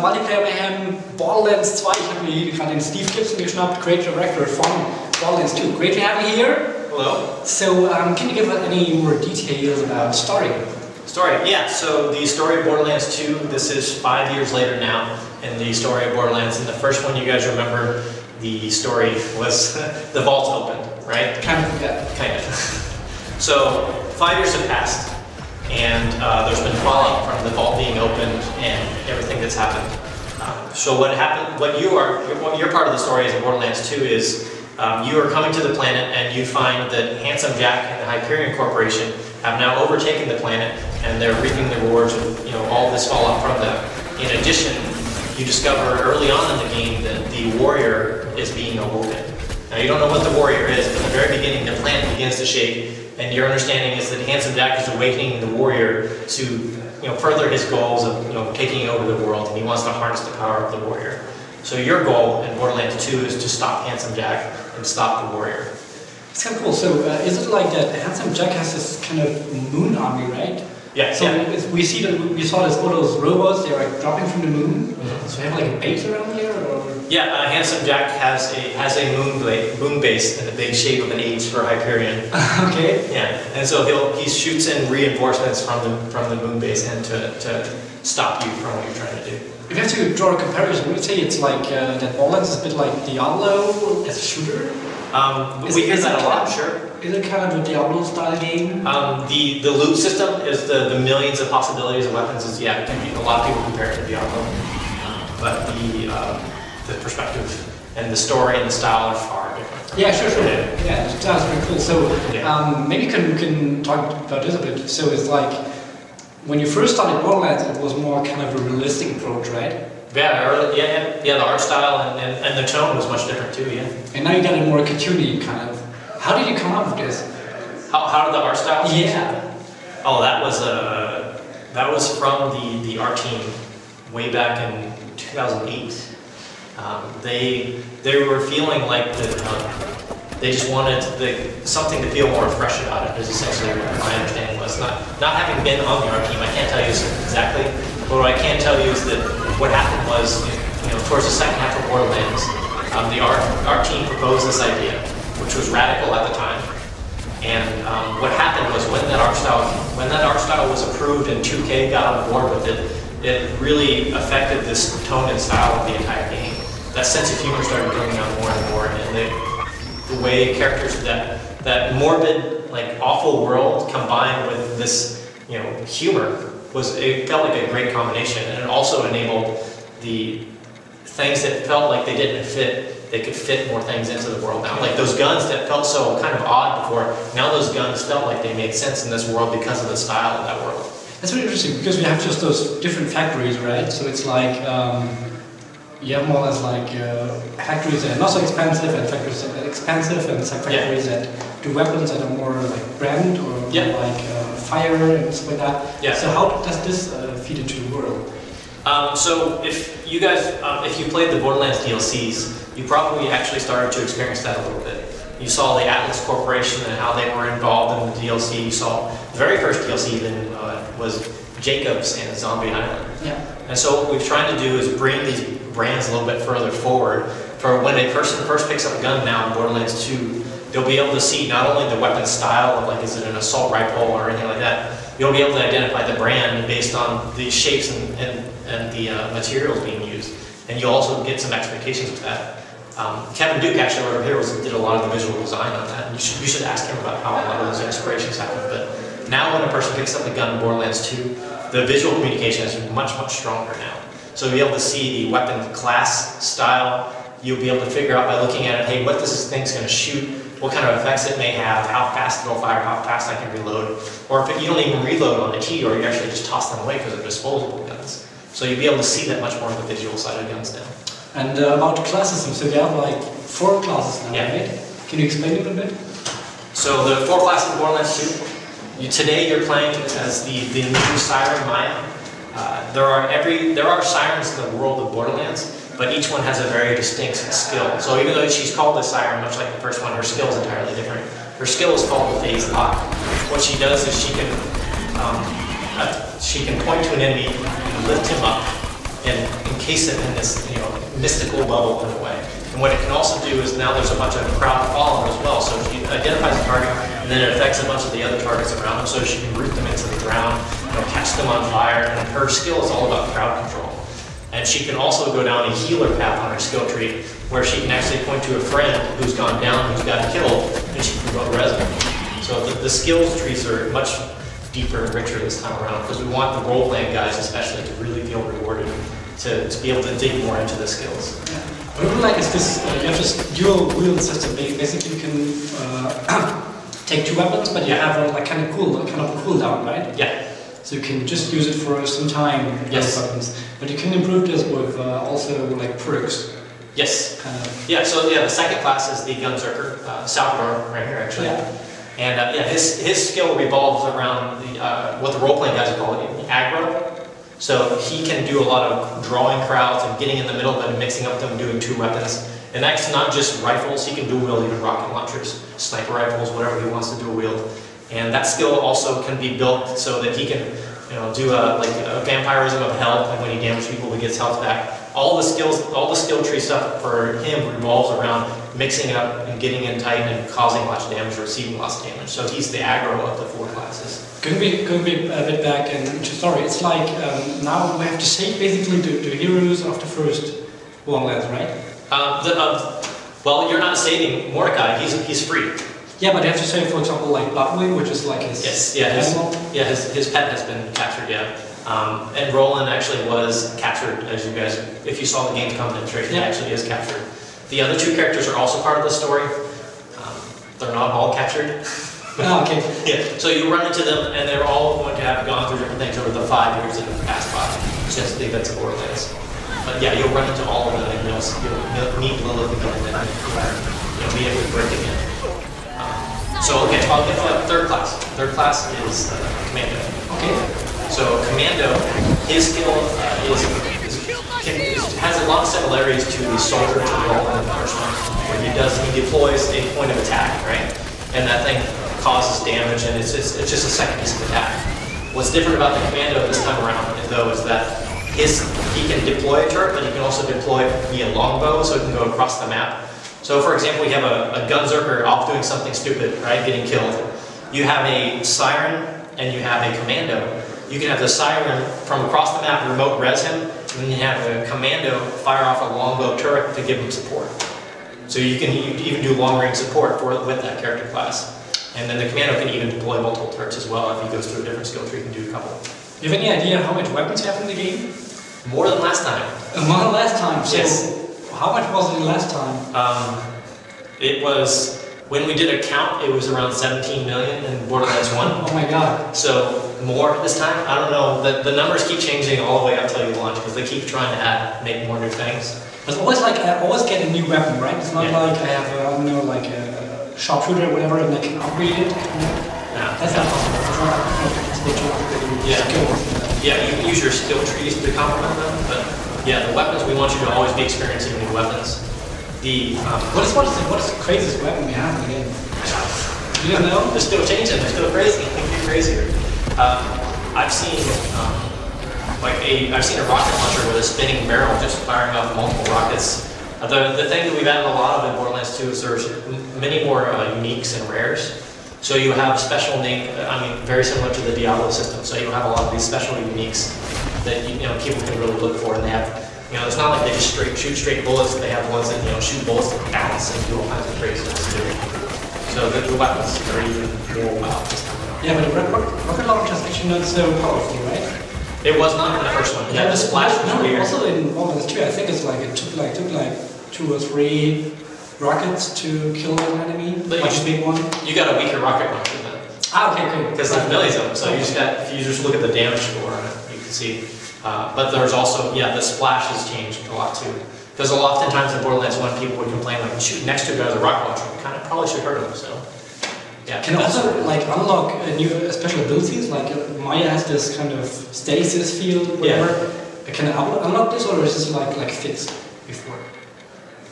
Multiplayer Mayhem, Borderlands 2. Ich habe mir hier gerade den Steve Gibson geschnappt, Creative Director von Borderlands 2. Great to have you here. Hello. So, um, can you give us any more details about story? Story, yeah. So the story of Borderlands 2. This is five years later now, and the story of Borderlands. And the first one you guys remember, the story was the vault opened, right? Kind of, yeah. Kind of. so five years have passed, and uh, there's been fallout from the vault being opened and everything that's happened. Um, so what happened? What you are, what your part of the story is in Borderlands 2 is um, you are coming to the planet and you find that Handsome Jack and the Hyperion Corporation have now overtaken the planet and they're reaping the rewards of you know all this fallout from them. In addition, you discover early on in the game that the warrior is being awoken. Now you don't know what the warrior is, but at the very beginning the planet begins to shake and your understanding is that Handsome Jack is awakening the warrior to you know, further his goals of you know, taking over the world, and he wants to harness the power of the warrior. So your goal in Borderlands 2 is to stop Handsome Jack and stop the warrior. It's kind of cool. So, uh, is it like that Handsome Jack has this kind of moon army, right? Yeah. So yeah. we see that we saw this all those robots. They're like dropping from the moon. Mhm. So, you have like a base around here, Yeah, uh, Handsome Jack has a has a moon blade, moon base in the big shape of an H for Hyperion. okay. Yeah, and so he'll he shoots in reinforcements from the from the moon base and to, to stop you from what you're trying to do. If you have to draw a comparison, would you say it's like uh, that Borderlands is a bit like Diablo as a shooter? Um, Is- we hear that a lot, kind- sure. Is it kind of a Diablo style game? Um, the the loot system is the, the millions of possibilities of weapons is yeah, it can be, a lot of people compare it to Diablo, but the uh, the perspective and the story and the style are far different. Yeah, sure, sure. Yeah. Yeah, that sounds pretty cool. So, um, maybe you can, can talk about this a bit. So, it's like when you first started Borderlands, it was more kind of a realistic approach, right? Yeah, early, yeah, yeah, yeah. The art style and, and, and the tone was much different too. Yeah. And now you got a more cartoony kind of. How did you come up with this? How, how did the art style? change? Yeah. Oh, that was uh, that was from the the art team way back in 2008. Um, they they were feeling like that um, they just wanted the, something to feel more fresh about it. Is essentially what my understanding was. Not not having been on the art team, I can't tell you exactly. But what I can tell you is that what happened was, you know, towards the second half of Borderlands, um, the art art team proposed this idea, which was radical at the time. And um, what happened was when that art style when that art style was approved and 2K got on board with it, it really affected this tone and style of the entire game. That sense of humor started coming out more and more, and the, the way characters that that morbid, like awful world combined with this, you know, humor was it felt like a great combination, and it also enabled the things that felt like they didn't fit, they could fit more things into the world now. Like those guns that felt so kind of odd before, now those guns felt like they made sense in this world because of the style of that world. That's really interesting because we have just those different factories, right? So it's like um, you have more or less like uh, factories that are not so expensive and factories that are expensive and Yeah. factories that do weapons that are more like brand or Yeah. like uh, fire and stuff like that. Yeah. So how does this uh, feed into the world? Um, so if you guys, um, if you played the Borderlands DLCs, you probably actually started to experience that a little bit. You saw the Atlas Corporation and how they were involved in the DLC. You saw the very first DLC even uh, was Jakobs and Zombie Island. Yeah. And so what we've tried to do is bring these brands a little bit further forward. For when a person first picks up a gun now in Borderlands 2, they'll be able to see not only the weapon style of like is it an assault rifle or anything like that, you'll be able to identify the brand based on the shapes and, and, and the uh, materials being used. And you'll also get some expectations with that. Um, Kevin Duke actually over here was, did a lot of the visual design on that. You should, you should ask him about how a lot of those inspirations happen. But now when a person picks up a gun in Borderlands 2, the visual communication is much, much stronger now. So you'll be able to see the weapon class style. You'll be able to figure out by looking at it, hey, what this thing's going to shoot, what kind of effects it may have, how fast it'll fire, how fast I can reload. Or if it, you don't even reload on a T, or you actually just toss them away because they're disposable guns. So you'll be able to see that much more of the visual side of guns now. And uh, about class system, so you have like four classes now, Yeah. right? Can you explain it a bit? So the four classes of Borderlands 2, you, today you're playing as the, the new Siren Maya. Uh, there are every there are sirens in the world of Borderlands, but each one has a very distinct skill. So even though she's called a siren, much like the first one, her skill is entirely different. Her skill is called the phase lock. What she does is she can um, uh, she can point to an enemy, lift him up, and encase him in this, you know, mystical bubble in a way. And what it can also do is now there's a bunch of crowd follow as well. So she identifies a target, and then it affects a bunch of the other targets around them, so she can root them into the ground, catch them on fire. And her skill is all about crowd control. And she can also go down a healer path on her skill tree, where she can actually point to a friend who's gone down, who's got killed, and she can go res them. So the, the skills trees are much deeper and richer this time around because we want the role playing guys especially to really feel rewarded to, to be able to dig more into the skills. What I really like is this, uh, you have this dual wield system. Basically, you can uh, take two weapons, but you have a like kind of cool, kind of cooldown, right? Yeah. So you can just use it for some time. Yes. Weapons, but you can improve this with uh, also like perks. Yes. Kind of. Yeah. So yeah, the second class is the Gunzerker, uh, Salvador, right here actually. Yeah. And uh, yeah, his, his skill revolves around the, uh, what the role-playing guys call it, the aggro. So he can do a lot of drawing crowds and getting in the middle of and mixing up them, doing two weapons. And that's not just rifles, he can dual wield even rocket launchers, sniper rifles, whatever he wants to dual wield. And that skill also can be built so that he can you know, do a, like a vampirism of health, and when he damages people, he gets health back. All the skills, all the skill tree stuff for him revolves around mixing up and getting in tight and causing lots of damage or receiving lots of damage. So he's the aggro of the four classes. Going be going be a bit back and story. It's like um, now we have to save basically the, the heroes of the first one Borderlands, right? Um, the, uh, well, you're not saving Mordecai. He's he's free. Yeah, but you have to save, for example, like Bloodwing, which is like his yes, yeah, his, animal. yeah, his, his pet has been captured. Yeah. Um, and Roland actually was captured, as you guys, if you saw the game's demonstration, Yeah. actually is captured. The other two characters are also part of the story. Um, they're not all captured. Ah, okay. Yeah, so you run into them, and they're all going to have gone through different things over the five years that have passed by since the events of Borderlands. But yeah, you'll run into all of them, and you'll, you'll meet Lilith again, and then you'll meet with Brick again. So okay, I'll get to third class. Third class is uh, Commando. Okay. So Commando, his skill uh, is, can, is has a lot of similarities to the soldier to the role in the first one, where he does he deploys a point of attack, right? And that thing causes damage, and it's, it's, it's just a second piece of attack. What's different about the Commando this time around, though, is that his he can deploy a turret, but he can also deploy via longbow, so it can go across the map. So, for example, you have a, a gunzerker off doing something stupid, right, getting killed. You have a siren and you have a commando. You can have the siren from across the map remote res him, and then you have a commando fire off a longbow turret to give him support. So you can even do long range support for with that character class. And then the commando can even deploy multiple turrets as well. If he goes through a different skill tree, he can do a couple. Do you have any idea how much weapons you have in the game? More than last time. More than last time. So Yes. How much was it last time? Um, it was when we did a count, it was around 17 million in Borderlands 1. Oh my god. So more this time. I don't know. The, the numbers keep changing all the way up till you launch because they keep trying to add, make more new things. It's always like I always get a new weapon, right? It's not Yeah. like I have a, I don't know like uh, a sharpshooter or whatever and I can upgrade it. Yeah. That's not possible. It's not it's not your Yeah. skills. Yeah, you can use your skill trees to complement them, but yeah, the weapons we want you to always be experiencing new weapons. The um, What is what is what is the craziest weapon we have in the game? You know? They're still changing. They're still crazy. They get crazier. Um, I've seen um, like a I've seen a rocket launcher with a spinning barrel just firing off multiple rockets. Uh, the the thing that we've added a lot of in Borderlands 2 is there's many more uh, uniques and rares. So you have special name. I mean, very similar to the Diablo system. So you have a lot of these special uniques that you, you know people can really look for, and they have. You know, it's not like they just straight shoot straight bullets. They have ones that you know shoot bullets that bounce and do all kinds of crazy stuff too. So the, the weapons are even more wild this time around. Yeah, but the rocket, rocket launcher is actually not so powerful, right? It was not in the first one. Yeah, the splash was no, weird. Also in Borderlands 2, I think it's like it took like took like two or three rockets to kill an enemy, But like you- big one. You got a weaker rocket launcher then. Ah, okay, okay. Because there's millions of them, so you just got, if you just look at the damage score on it, see. Uh, but there's also, yeah, the splash has changed a lot too. Because a lot oftentimes in Borderlands 1, people would complain like, shoot, next to a guy with a rocket launcher, you kind of probably should hurt him, so. Yeah. Can also like unlock uh, new special abilities. Like Maya has this kind of stasis field, whatever. Uh, Can I unlock this, or is this like like fixed before?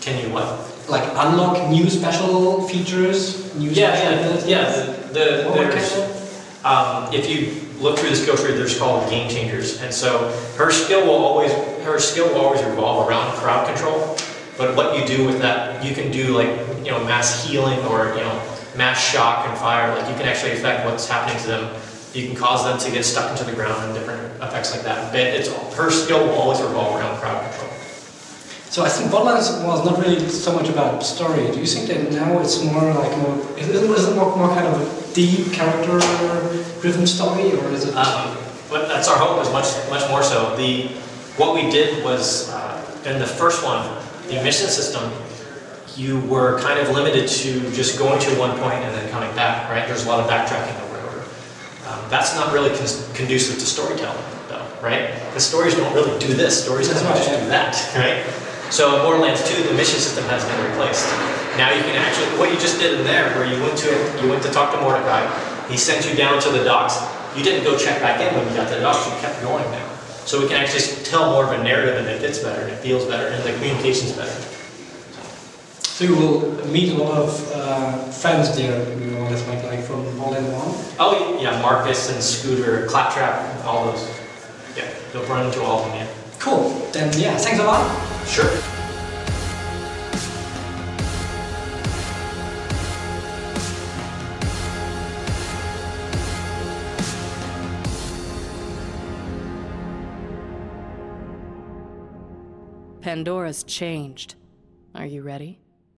Can you what? Like unlock new special features, new Yeah, special yeah, abilities. yeah. The, the, um, if you look through the skill tree, there's called game changers, and so her skill will always her skill will always revolve around crowd control. But what you do with that, you can do like you know mass healing or you know mass shock and fire. Like you can actually affect what's happening to them. You can cause them to get stuck into the ground and different effects like that. But it's her skill will always revolve around crowd control. So I think Borderlands was not really so much about story. Do you think that now it's more like more is it, more, more kind of a deep character driven story or is it? Um, but that's our hope is much much more so. The what we did was uh, in the first one, the mission system, you were kind of limited to just going to one point and then coming back. Right? There's a lot of backtracking over and over. Um, that's not really con- conducive to storytelling, though. Right? The stories don't really do this. Stories don't right, just do that. Right? So in Borderlands 2, the mission system has been replaced. Now you can actually, what you just did in there, where you went to you went to talk to Mordecai, he sent you down to the docks. You didn't go check back in when you got to the docks. You kept going now. So we can actually tell more of a narrative, and it fits better, and it feels better, and the communication's better. So you will meet a lot of uh, friends there, you know, that's like, like from Borderlands 1. Oh yeah, Marcus and Scooter, Claptrap, all those. Yeah, you'll run into all of them. Yeah. Cool. Then yeah, thanks a lot. Sure. Pandora's changed. Are you ready?